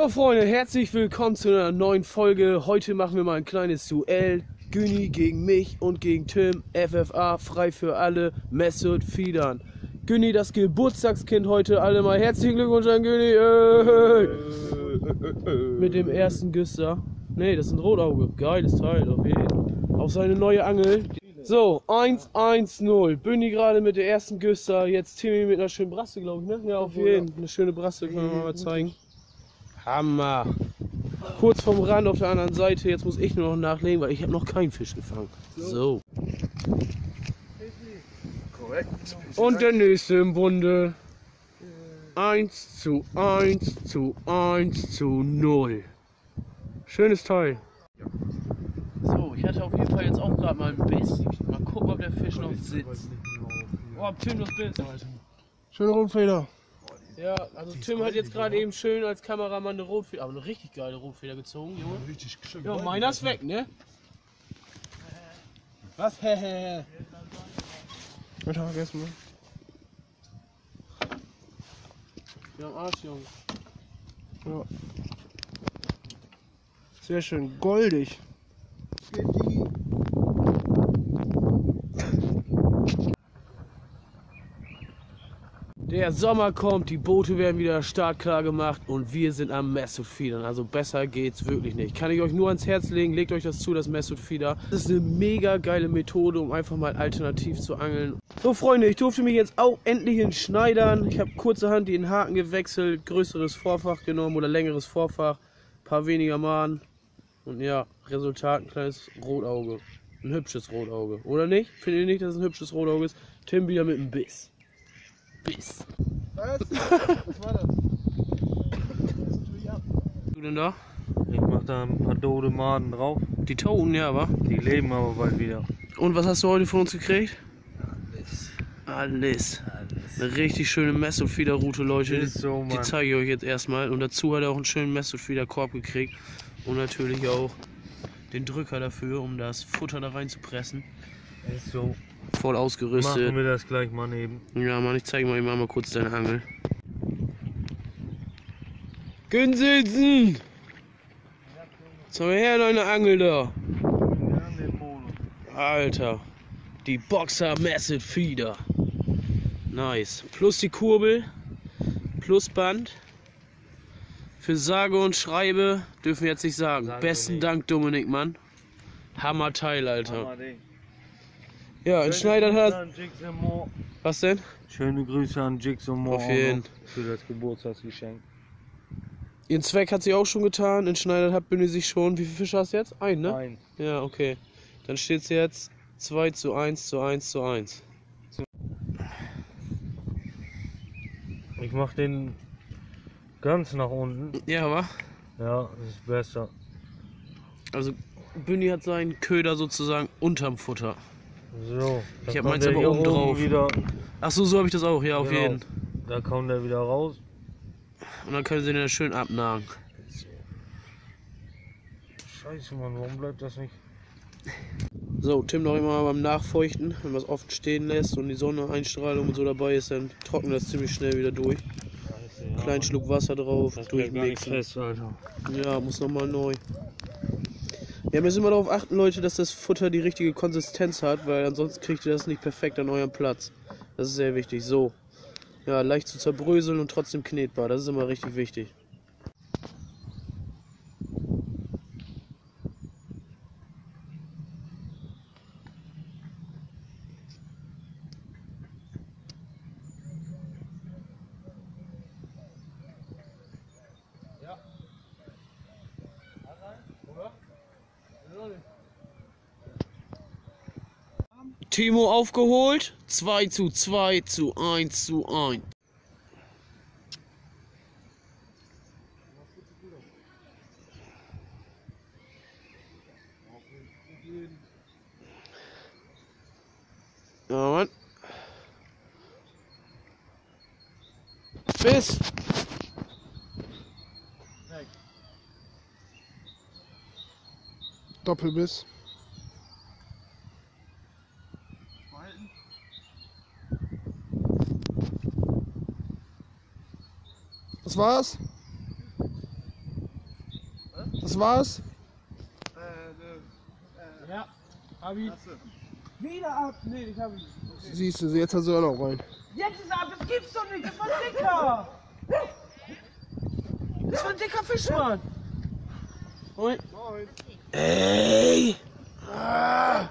So Freunde, herzlich willkommen zu einer neuen Folge. Heute machen wir mal ein kleines Duell. Güni gegen mich und gegen Tim. FFA, frei für alle. Mesut Fiedern. Güni, das Geburtstagskind heute. Alle mal herzlichen Glückwunsch an Güni. Mit dem ersten Güster. Ne, das ist ein Rotauge. Geiles Teil, auf jeden Fall. Auf seine neue Angel. So, 1-1-0. Bündi gerade mit der ersten Güster. Jetzt Timmy mit einer schönen Brasse, glaube ich, ne? Ja, auf jeden Fall. Eine schöne Brasse, können wir mal zeigen. Hammer. Kurz vom Rand auf der anderen Seite. Jetzt muss ich nur noch nachlegen, weil ich habe noch keinen Fisch gefangen. So. Korrekt. Und der nächste im Bunde. 1 zu 1 zu 1 zu 0. Schönes Teil. So, ich hatte auf jeden Fall jetzt auch gerade mal ein Biss. Mal gucken, ob der Fisch noch sitzt. Oh, ob Tim noch Biss. Schöne Rundfeder. Ja, also Tim hat jetzt gerade eben schön als Kameramann eine Rotfeder, aber eine richtig geile Rotfeder gezogen, Junge. Richtig schön. Ja, meiner ist weg, ne? Was? Hehehe. Was haben wir vergessen? ne? Wir haben Arsch, Junge. Ja. Sehr schön. Goldig. Der Sommer kommt, die Boote werden wieder startklar gemacht und wir sind am Feedern. Also besser geht's wirklich nicht. Kann ich euch nur ans Herz legen, legt euch das zu, das Feeder. Das ist eine mega geile Methode, um einfach mal alternativ zu angeln. So Freunde, ich durfte mich jetzt auch endlich entschneidern. Ich habe kurzerhand den Haken gewechselt, größeres Vorfach genommen oder längeres Vorfach, paar weniger Mahn. Und ja, Resultat ein kleines Rotauge. Ein hübsches Rotauge. Oder nicht? Findet ihr nicht, dass es ein hübsches Rotauge ist? Tim wieder mit einem Biss. Biss. Was? Was war das? du denn da? Ich mach da ein paar Dode Maden drauf. Die Toten, ja, wa? Die leben aber bald wieder. Und was hast du heute von uns gekriegt? Alles. Eine richtig schöne Messotfieder-Route, Leute. Ist so, Die zeige ich euch jetzt erstmal. Und dazu hat er auch einen schönen Messotfieder-Korb gekriegt. Und natürlich auch den Drücker dafür, um das Futter da reinzupressen. So. Voll ausgerüstet. Machen wir das gleich mal neben. Ja, Mann, ich zeige mal eben einmal kurz deine Angel. Günselsen! Zeig mal her, deine Angel da. Alter, die Boxer Massive Feeder. Nice. Plus die Kurbel, plus Band. Für sage und schreibe dürfen wir jetzt nicht sagen. Sagen wir Besten nicht. Dank, Dominik, Mann. Hammer Teil, Alter. Hammer Ding. Ja, in Schneider Grüße hat. Was denn? Schöne Grüße an Jigs and More. Auf jeden. Für das Geburtstagsgeschenk. Ihren Zweck hat sie auch schon getan. In Schneider hat Bühne sich schon. Wie viele Fische hast du jetzt? Ein, ne? Nein. Ja, okay. Dann steht es jetzt 2 zu 1 zu 1 zu 1. Ich mach den ganz nach unten. Ja, wa? Ja, das ist besser. Also, Bündi hat seinen Köder sozusagen unterm Futter. So. Ich dann hab kommt meins aber oben drauf. Wieder, Ach so, so habe ich das auch. Ja, auf Genau. jeden. da kommt er wieder raus. Und dann können sie den schön abnagen. Scheiße, Mann, warum bleibt das nicht? So, Tim noch immer beim Nachfeuchten. Wenn man es oft stehen lässt und die Sonneneinstrahlung und so dabei ist, dann trocknet das ziemlich schnell wieder durch. Scheiße, ja. Kleinen Schluck Wasser drauf, durchmixen. fest, Alter. Ja, muss nochmal neu. Ja, müssen immer darauf achten, Leute, dass das Futter die richtige Konsistenz hat, weil ansonsten kriegt ihr das nicht perfekt an eurem Platz. Das ist sehr wichtig. So. Ja, leicht zu zerbröseln und trotzdem knetbar. Das ist immer richtig wichtig. Timo aufgeholt. 2 zu 2 zu 1 zu 1. Ja, Mann. Bis. Doppelbiss. Das war's? das war's? Ja, hab ich. Wieder ab. Nee, ich hab ich. Siehst du, jetzt hast du auch noch rein. Jetzt ist ab, das gibt's doch nicht, das war ein dicker. Das war ein dicker Fisch, Mann. Moin. Ey. Ah.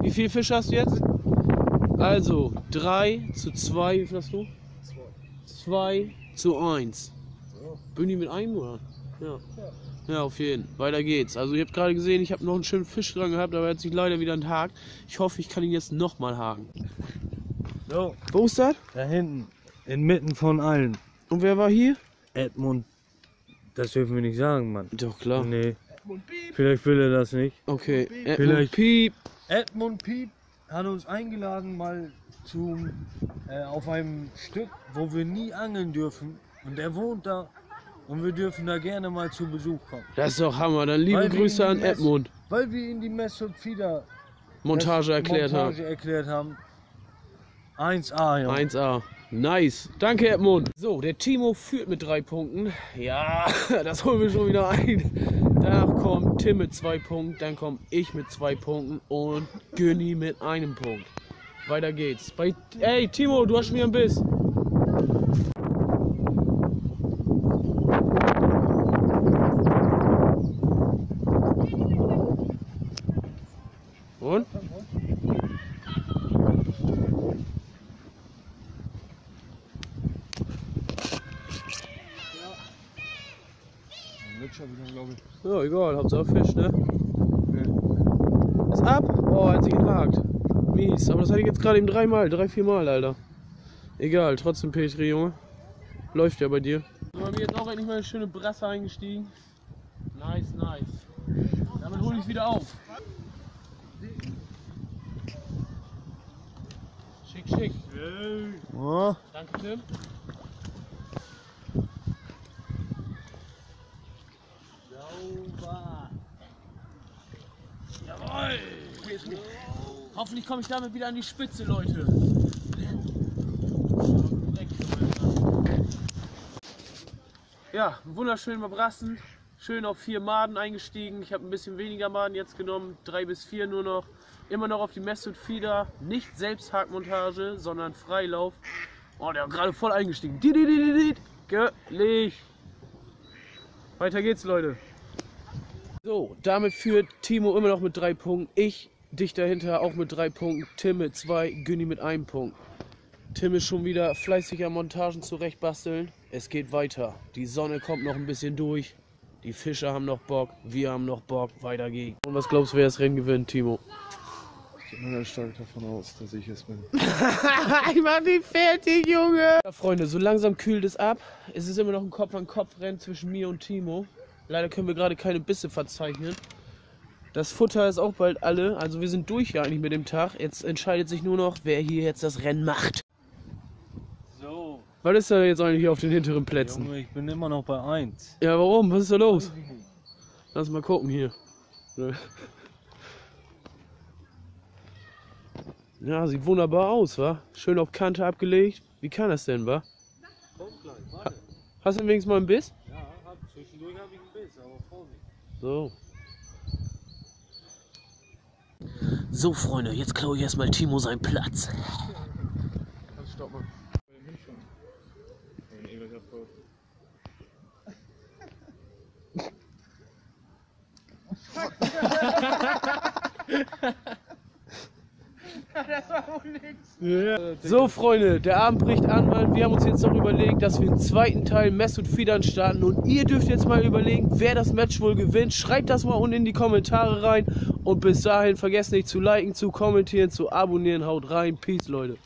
Wie viel Fisch hast du jetzt? Also 3 zu 2, wie viel hast du? 2 zu 1. Bin ich mit einem oder? Ja. Ja, auf jeden. Weiter geht's. Also ihr habt gerade gesehen, ich habe noch einen schönen Fisch dran gehabt, aber er hat sich leider wieder enthakt. Ich hoffe, ich kann ihn jetzt nochmal haken. So, Wo ist das? da hinten, inmitten von allen. Und wer war hier? Edmund. Das dürfen wir nicht sagen, Mann. Doch, klar. Nee. Vielleicht will er das nicht. Okay. Edmund Vielleicht- Piep. Edmund Piep hat uns eingeladen mal zum, äh, auf einem Stück, wo wir nie angeln dürfen. Und er wohnt da. Und wir dürfen da gerne mal zu Besuch kommen. Das ist doch Hammer. Dann liebe Weil Grüße an Mess- Edmund. Weil wir ihm die Messot Fieder Montage erklärt Montage haben. erklärt haben. 1A, ja. 1A. Nice. Danke, Edmund. So, der Timo führt mit drei Punkten. Ja, das holen wir schon wieder ein. Danach kommt Tim mit zwei Punkten. Dann komme ich mit zwei Punkten. Und Günni mit einem Punkt. Weiter geht's. Bei, ey, Timo, du hast wieder einen Biss. Und? Ja, egal, Hauptsache Fisch, ne? Ist ab? Oh, hat sich gehakt. Mies, aber das hatte ich jetzt gerade eben dreimal, drei, viermal, Alter. Egal, trotzdem Petri, Junge. Läuft ja bei dir. So, haben wir jetzt auch endlich mal eine schöne Brasse eingestiegen. Nice, nice. Damit hole ich wieder auf. Schick, schick. Oh, Danke, Tim. Sauber. Hoffentlich komme ich damit wieder an die Spitze, Leute. Ja, wunderschön Brassen. Schön auf vier Maden eingestiegen. Ich habe ein bisschen weniger Maden jetzt genommen. Drei bis vier nur noch. Immer noch auf die Messut Feeder. Nicht Selbsthakmontage, sondern Freilauf. Oh, der hat gerade voll eingestiegen. Göttlich. Weiter geht's, Leute. So, damit führt Timo immer noch mit drei Punkten. Ich, dich dahinter auch mit drei Punkten. Tim mit zwei, Günni mit einem Punkt. Tim ist schon wieder fleißig am Montagen zurechtbasteln. Es geht weiter. Die Sonne kommt noch ein bisschen durch. Die Fischer haben noch Bock. Wir haben noch Bock. Weiter geht's. Und was glaubst du, wer das Rennen gewinnt, Timo? Ich gehe mal stark davon aus, dass ich es bin. ich mach dich fertig, Junge! Ja, Freunde, so langsam kühlt es ab. Es ist immer noch ein Kopf-an-Kopf-Rennen zwischen mir und Timo. Leider können wir gerade keine Bisse verzeichnen. Das Futter ist auch bald alle. Also wir sind durch ja eigentlich mit dem Tag. Jetzt entscheidet sich nur noch, wer hier jetzt das Rennen macht. so. Was ist da jetzt eigentlich auf den hinteren Plätzen? Junge, ich bin immer noch bei 1. Ja, warum? Was ist da los? Lass mal gucken hier. Ja, sieht wunderbar aus, wa? Schön auf Kante abgelegt. Wie kann das denn, wa? Komm gleich, warte. Hast du wenigstens mal einen Biss? Ja, hab, zwischendurch habe ich So. So, Freunde, jetzt klaue ich erstmal Timo seinen Platz. So, Freunde, der Abend bricht an, weil wir haben uns jetzt noch überlegt, dass wir einen zweiten Teil Mess und Fiedern starten. Und ihr dürft jetzt mal überlegen, wer das Match wohl gewinnt. Schreibt das mal unten in die Kommentare rein. Und bis dahin vergesst nicht zu liken, zu kommentieren, zu abonnieren. Haut rein. Peace, Leute.